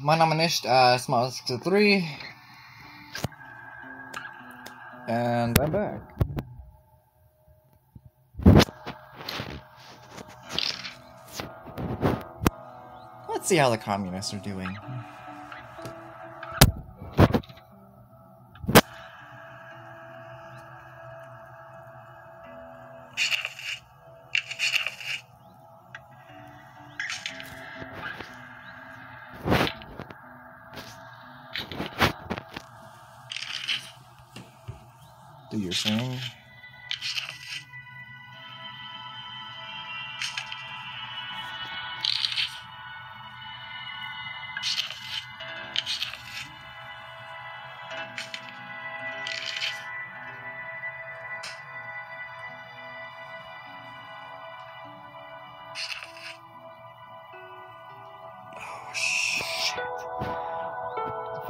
mein Name ist uh, Smart63. And I'm back. Let's see how the communists are doing.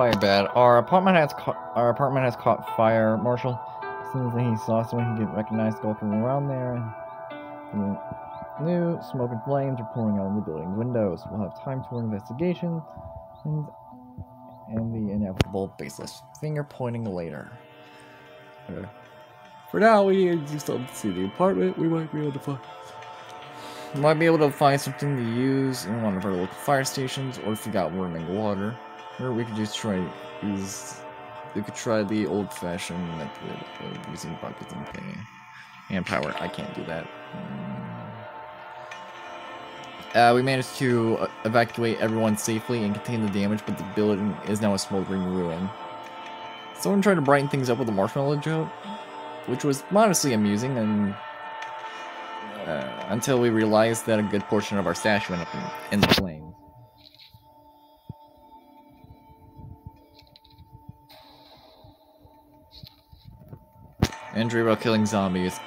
Fire bad. Our apartment has our apartment has caught fire, Marshall. As soon as he saw someone he didn't recognize skulking around there, and he knew smoke and flames are pouring out of the building's windows. We'll have time for investigation and and the inevitable baseless finger pointing later. Uh, For now, we need to do something to see the apartment. We might be able to find. We might be able to find something to use in one of our local fire stations, or if we got warming water, or we could just try use. We could try the old-fashioned method of using buckets and thing, and power. I can't do that. Uh, we managed to uh, evacuate everyone safely and contain the damage, but the building is now a smoldering ruin. Someone tried to brighten things up with a marshmallow joke, which was modestly amusing and uh, until we realized that a good portion of our stash went up in, in the flames. Injury while killing zombies.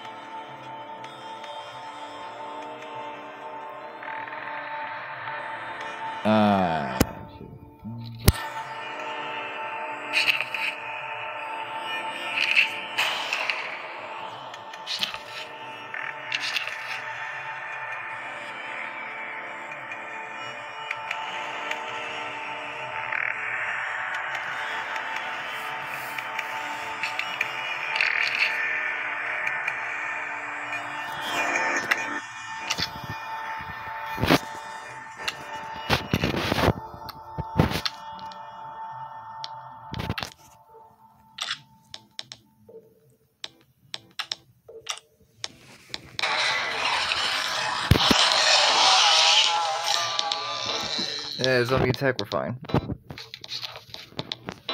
Attack, we're fine.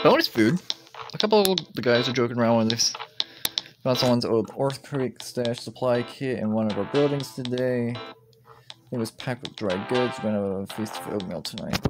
Bonus food. A couple of the guys are joking around with this. Found someone's old earthquake stash supply kit in one of our buildings today. It was packed with dried goods. We're gonna have a feast of oatmeal tonight.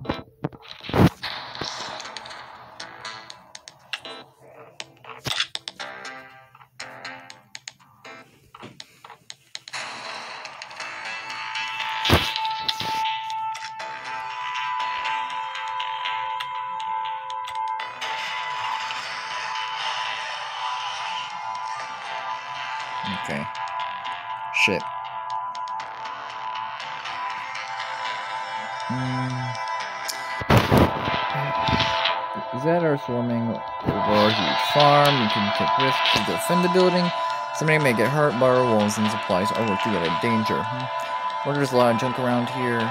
To defend the building. Somebody may get hurt, our walls and supplies are worth to get out of danger. Well, there's a lot of junk around here.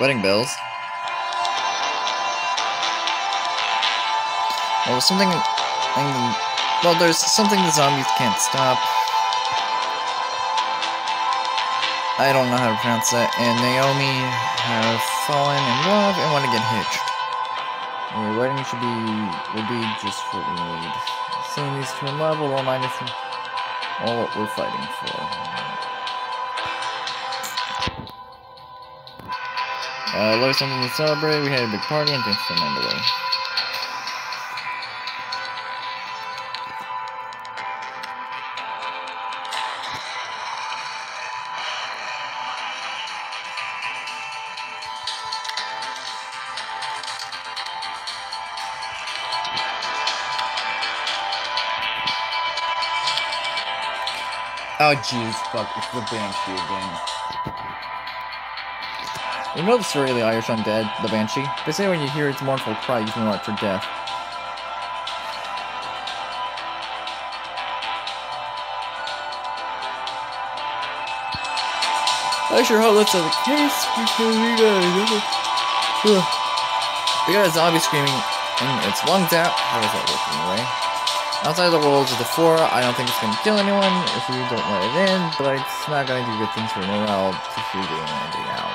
Wedding bells. Well, something. Well, there's something the zombies can't stop. I don't know how to pronounce that. And Naomi have fallen in love and want to get hitched. Your wedding should be will be just what we need. Seeing these two in love will remind us all what we're fighting for. Uh, love something to celebrate. We had a big party and things turned on Oh jeez, fuck! It's the banshee again. You know the story of the Irish undead, the Banshee? They say when you hear its mournful cry, you can watch for death. I sure hope that's the case because we got We got a zombie screaming and its lungs out. How does that work anyway? Outside the walls of the floor, I don't think it's gonna kill anyone if we don't let it in, but it's not gonna do good things for morale if we do anything out.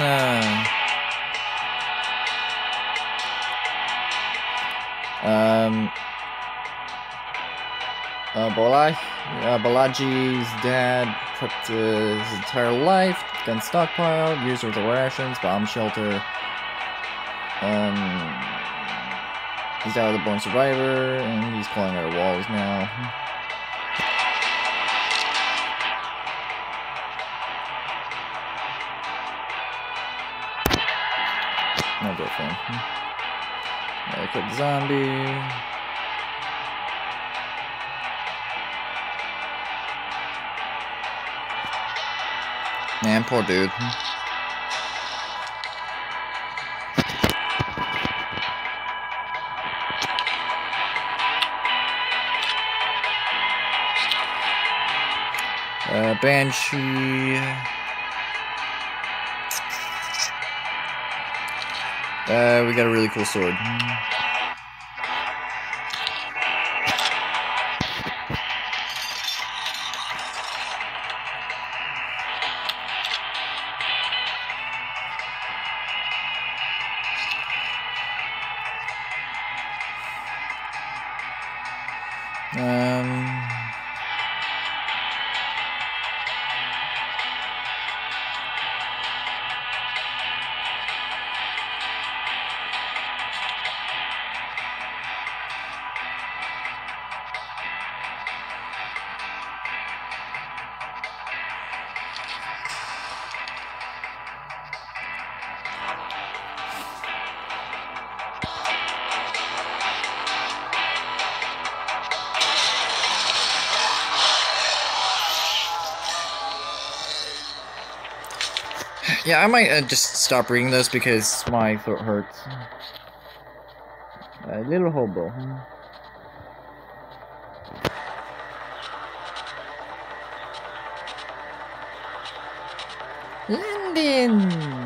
Uh, um, uh, Balaj, uh, Balaji's dad uh, his entire life, gun stockpile, years worth of rations, bomb shelter, um, he's out of the born survivor, and he's calling our walls now. Girlfriend. Yeah, quick zombie. Man, poor dude. Uh, Banshee. Uh, we got a really cool sword. Yeah, I might uh, just stop reading those because my throat hurts. A little hobo. London.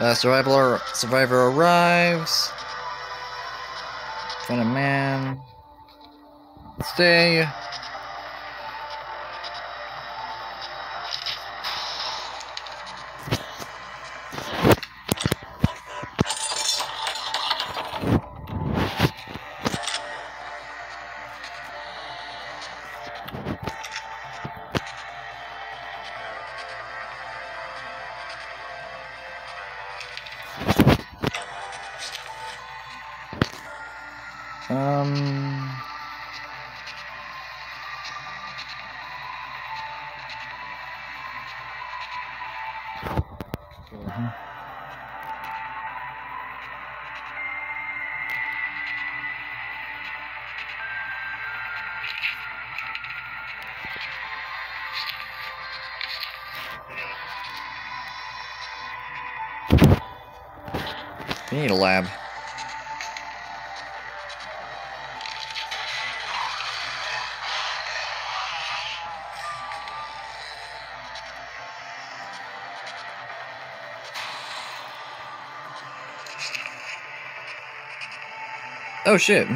Uh, survivor, survivor arrives. Find a man. Stay. Need a lab. Oh shit.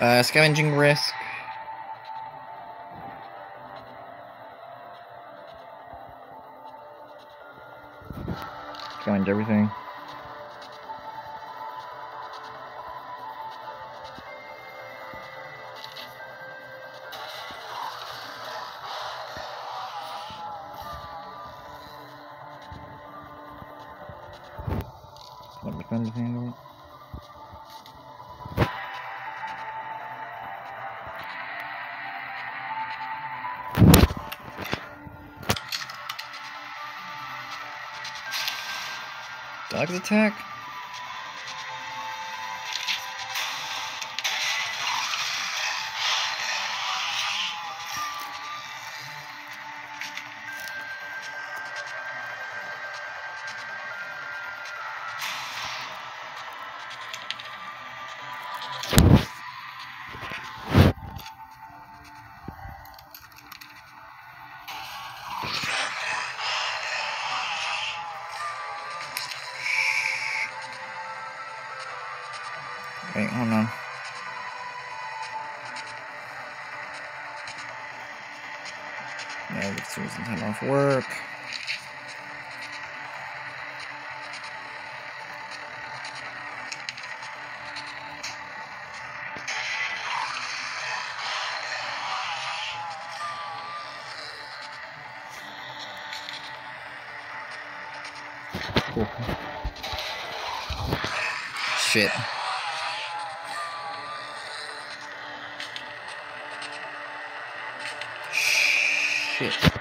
Uh, scavenging risk. Scavenge everything. Attack? Cool. Shit. Shit.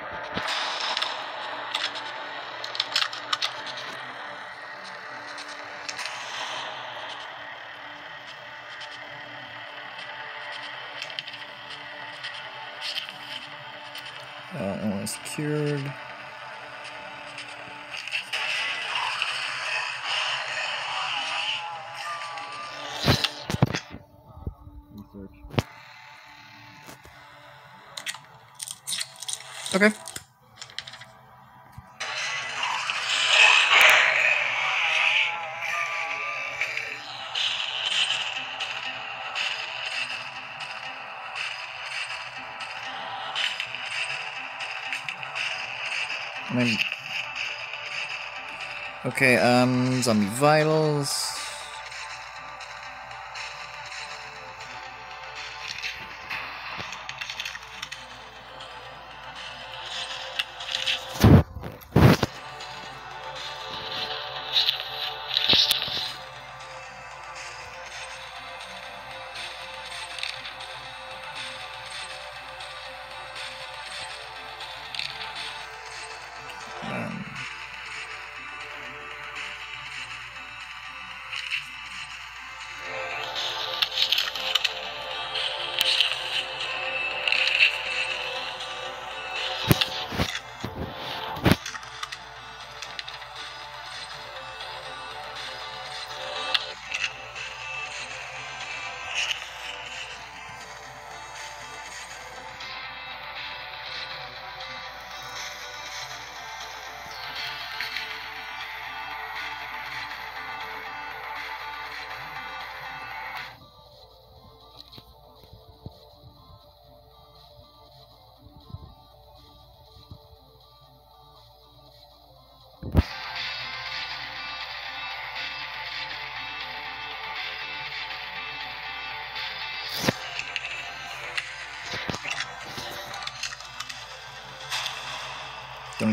Okay, um, zombie vitals.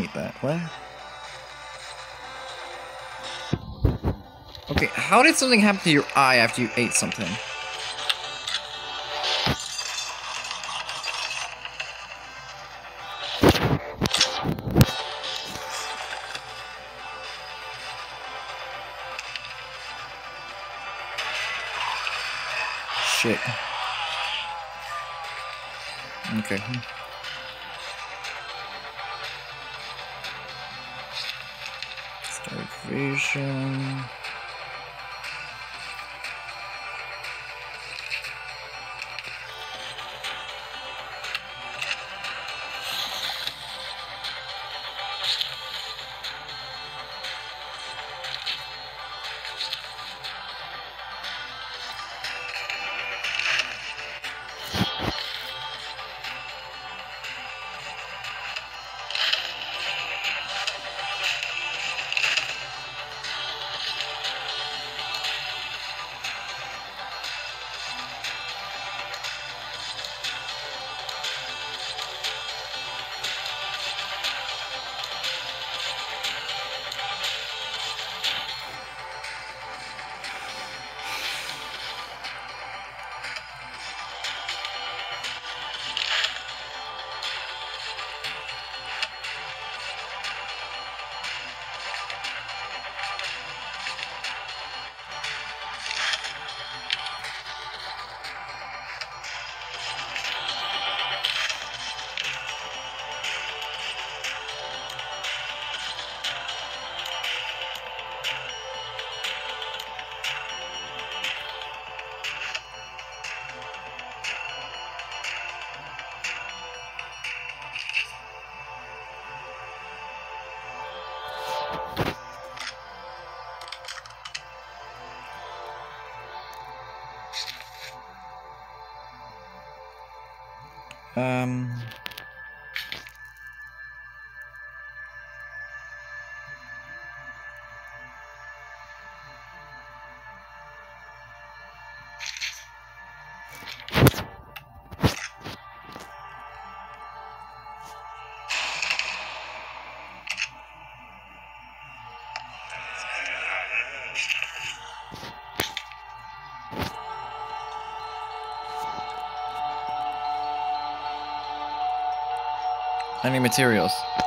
eat that. What? Okay, how did something happen to your eye after you ate something? Um. Need materials.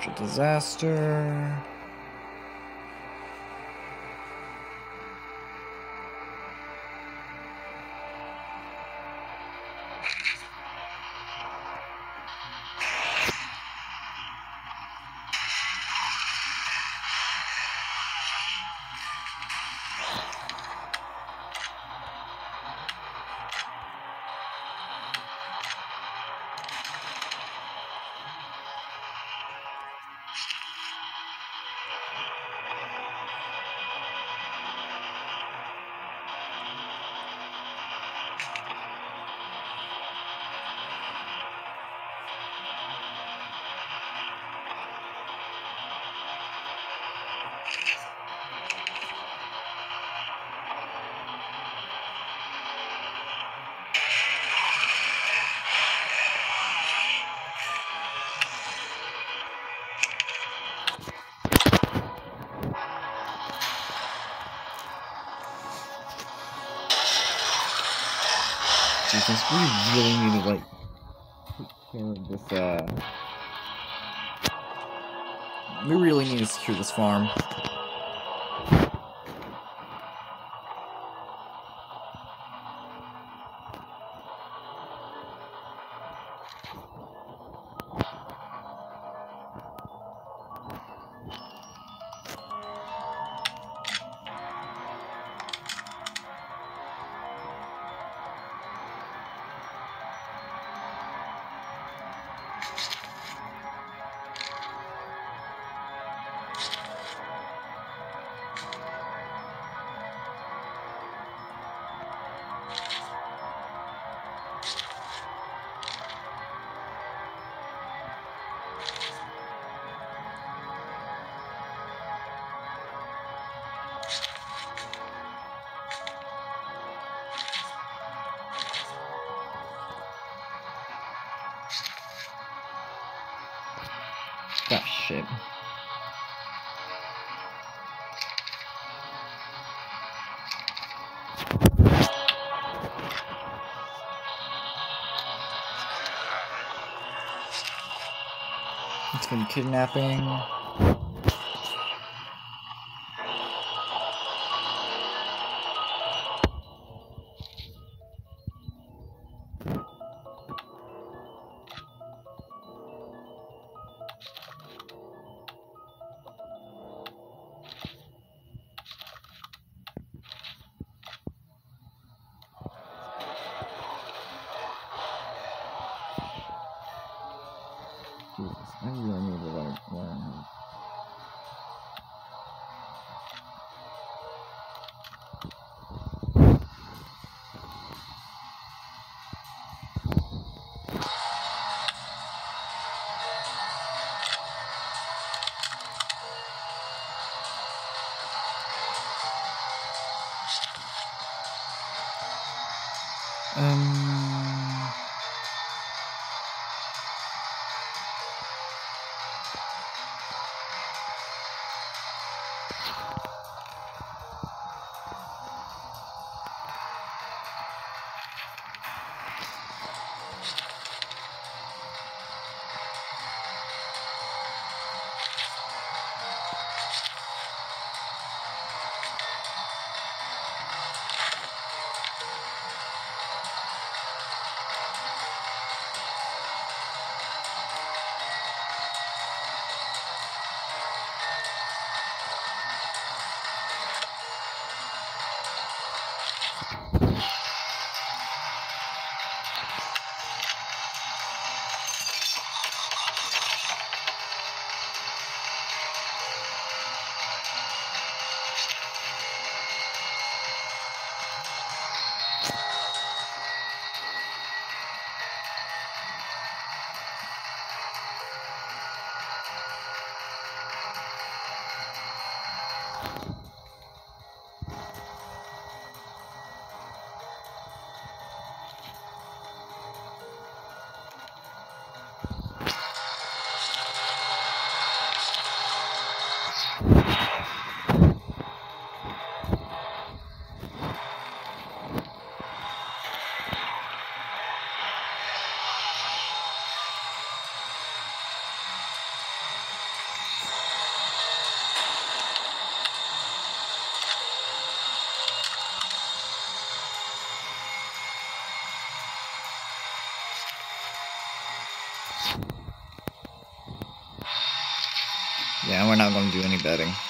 Natural disaster. We really need to like of this. Uh, we really need to secure this farm. That shit. It's been kidnapping. Jesus, I really need to learn. learn. Um. Betting.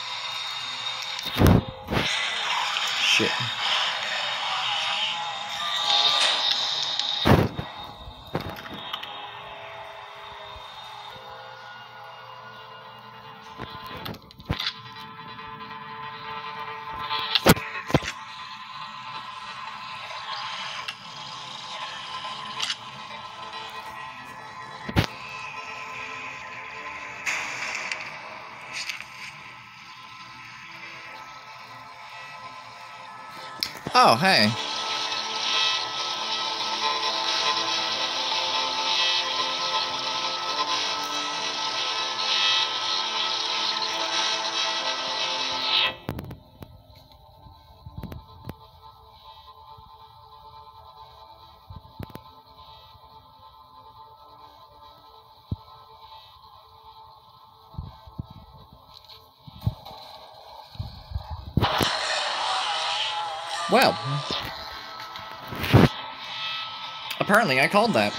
Oh, hey. Well. Apparently I called that.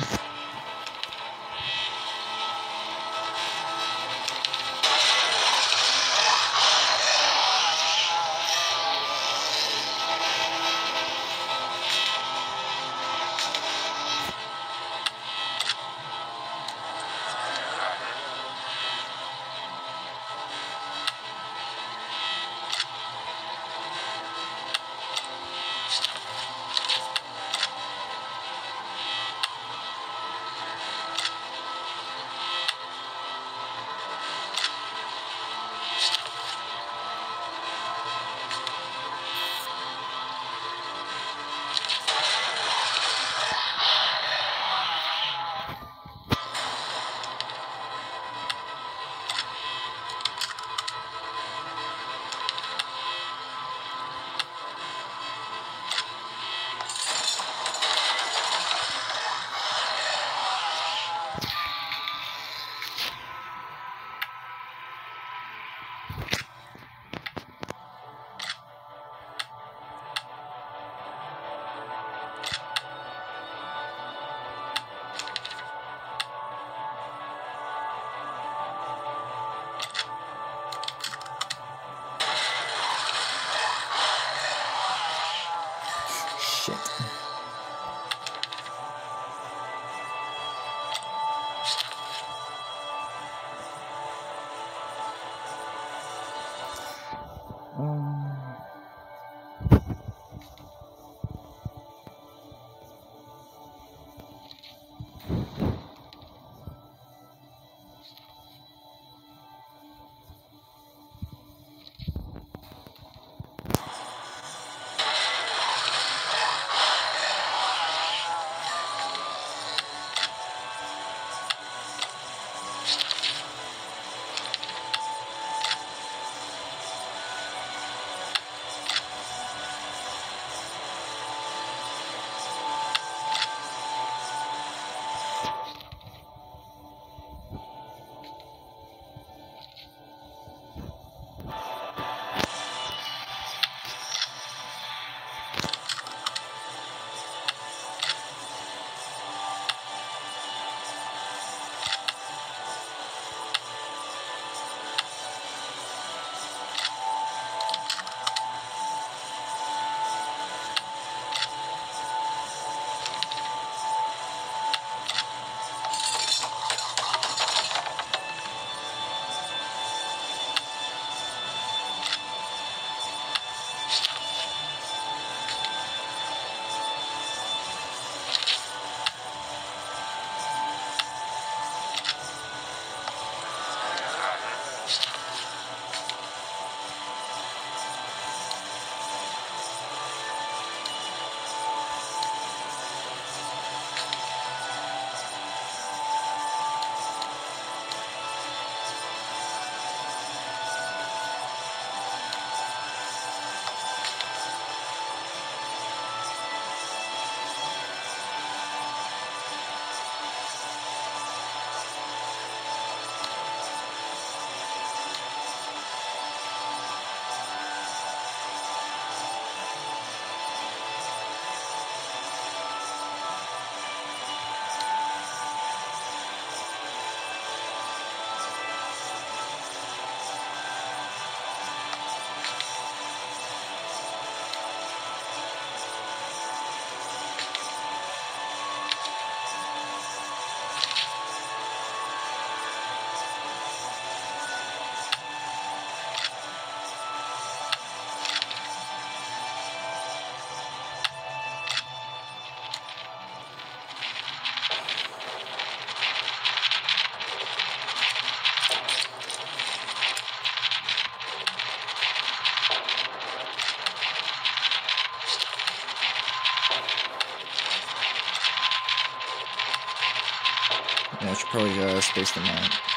Probably uh, space them out.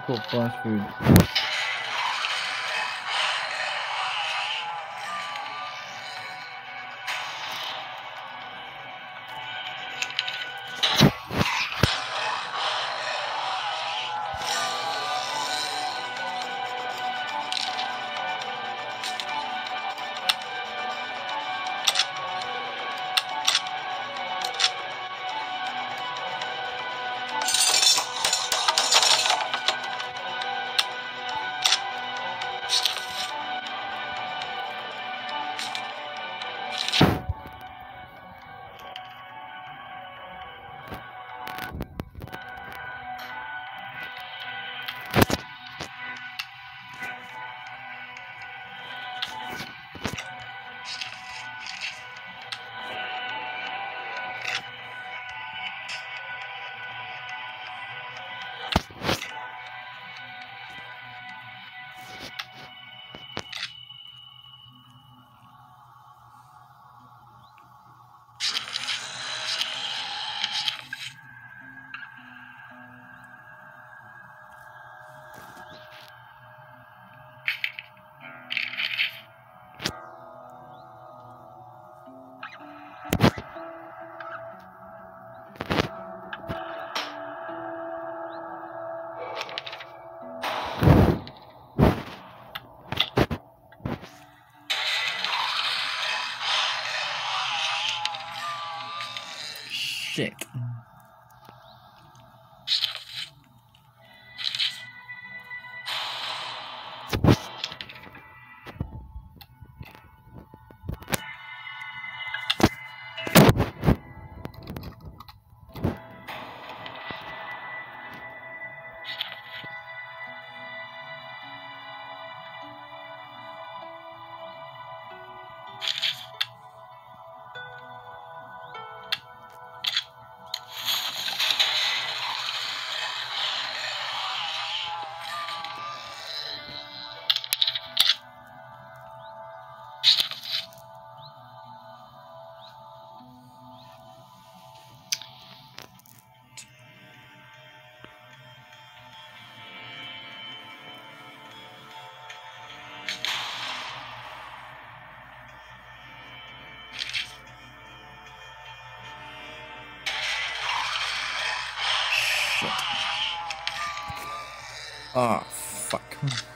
Oh cool, flash food. Oh, fuck. Hmm.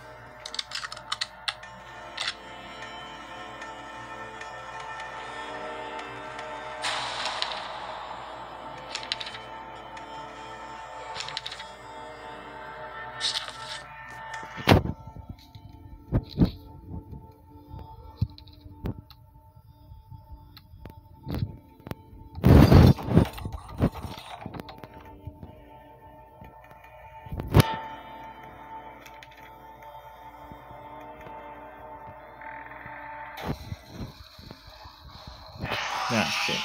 Ah, shit.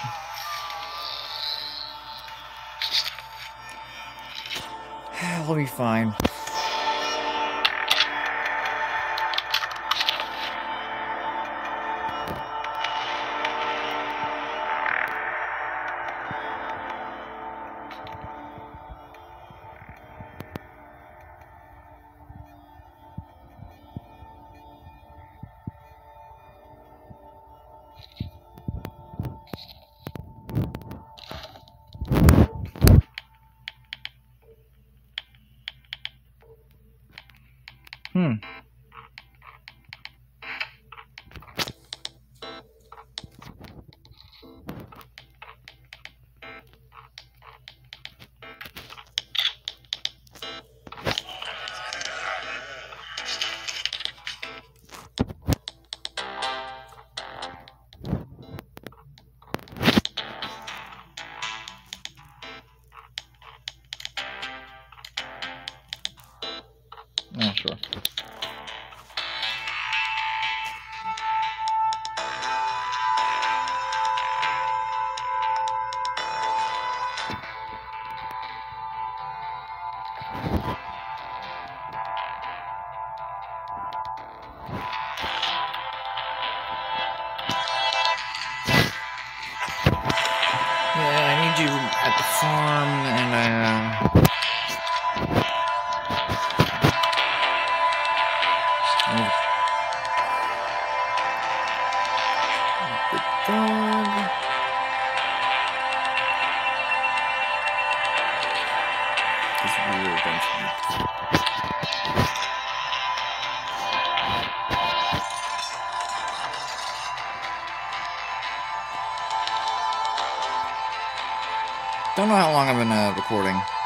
We'll be fine. Sure. I've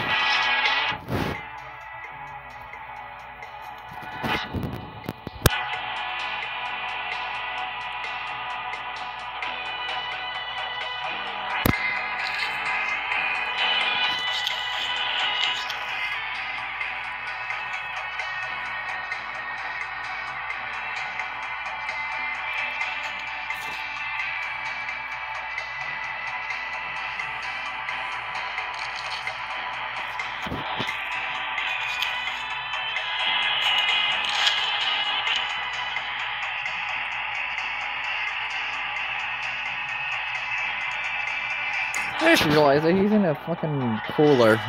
been uh, just realized that he's in a fucking cooler.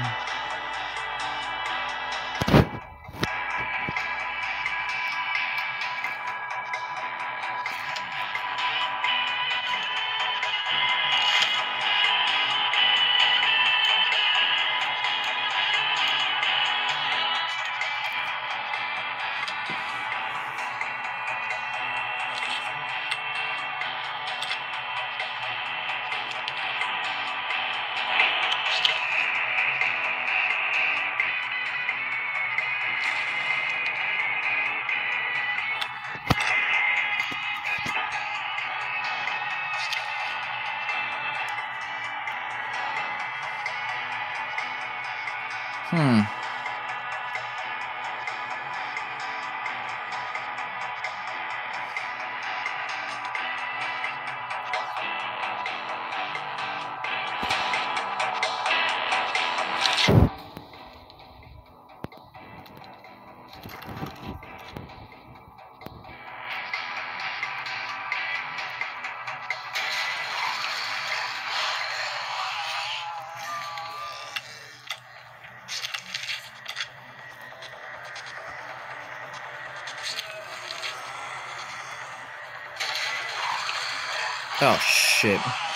Shit.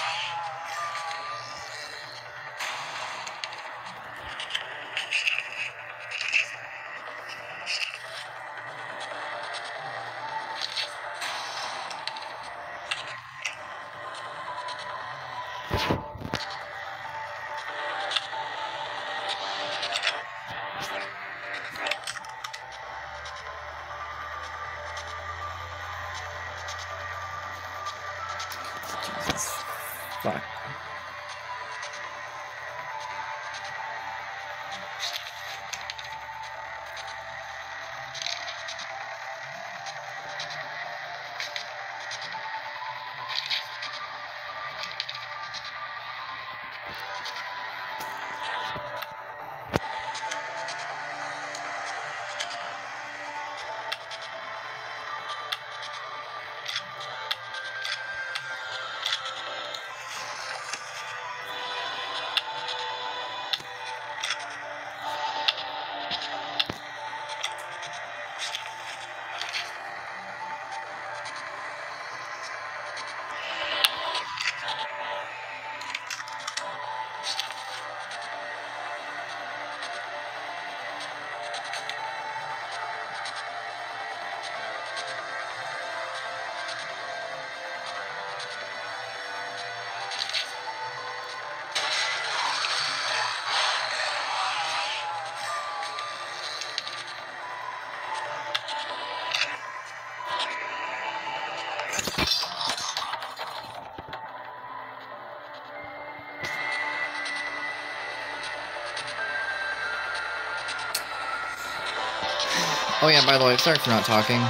Yeah, by the way, sorry for not talking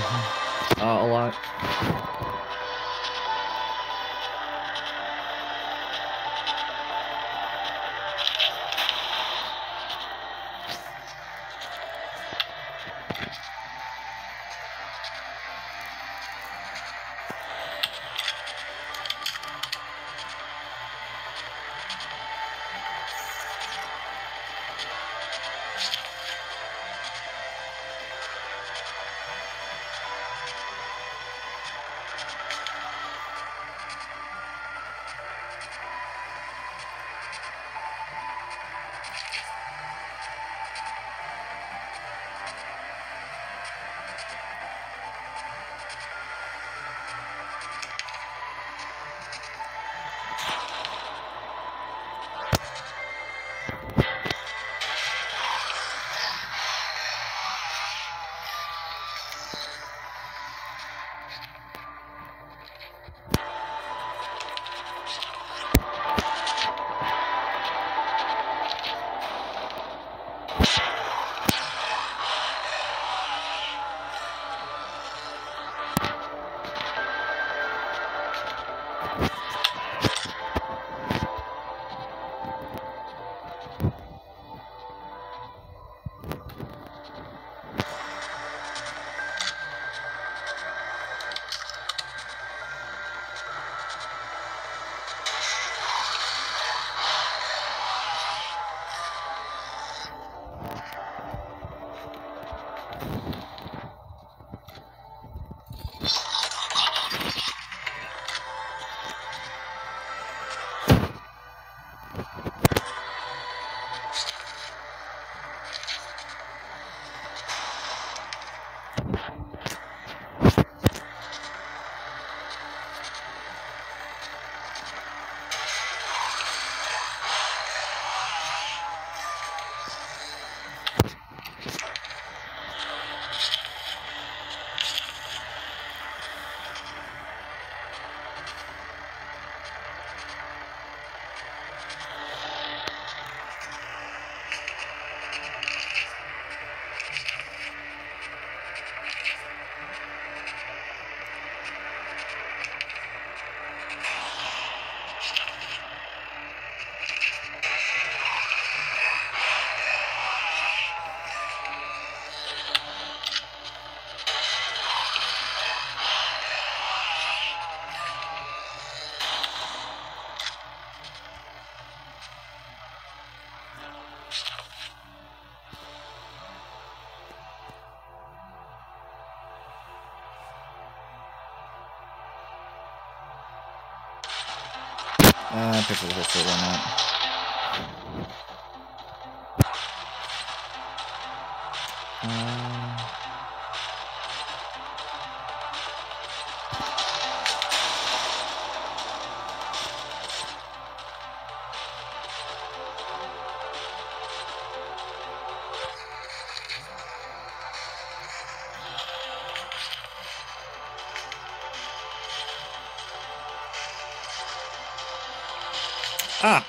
Uh, picture the whole foot on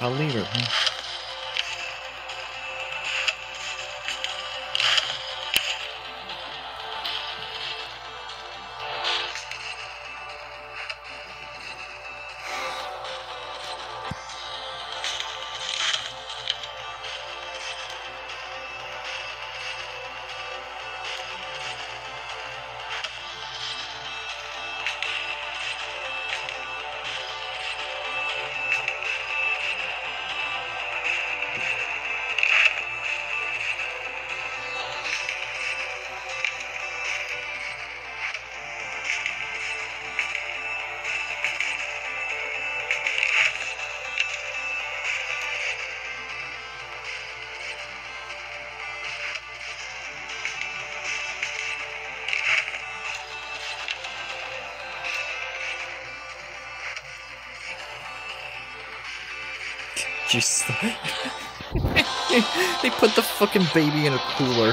ah, leave leader. Jesus. they put the fucking baby in a cooler.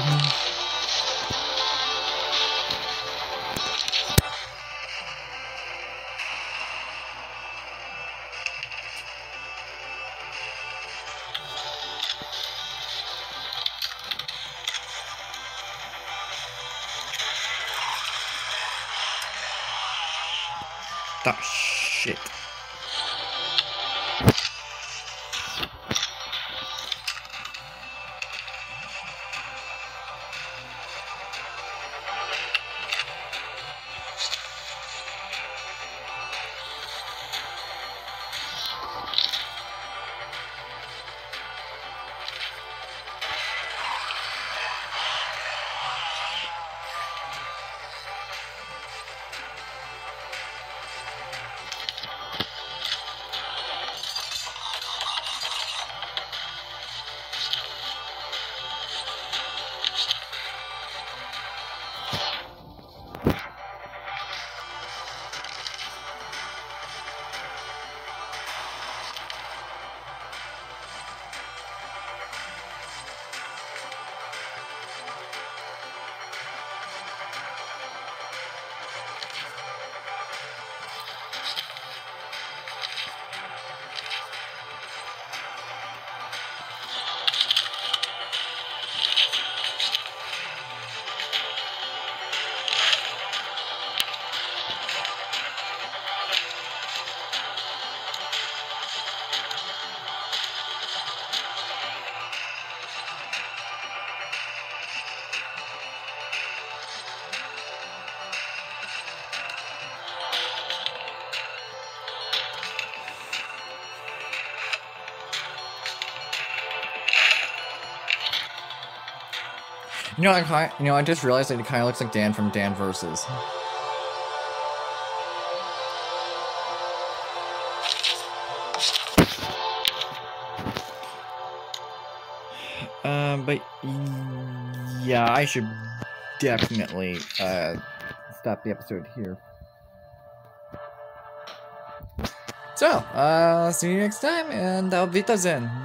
You know, I you know, I just realized that he kind of looks like Dan from Dan Versus. Um, but yeah, I should definitely uh stop the episode here. So, uh, see you next time, and Auf Wiedersehen.